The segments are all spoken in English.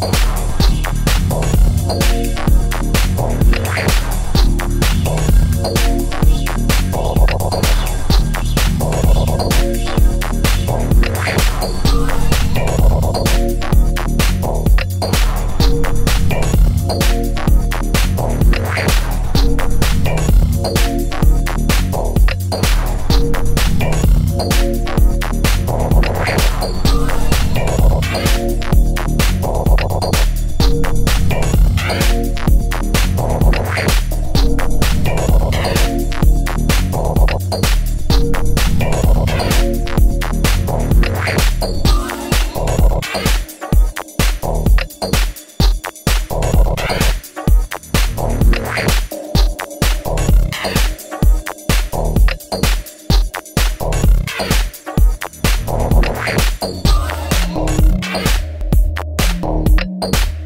Podcast. Bye.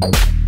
Thank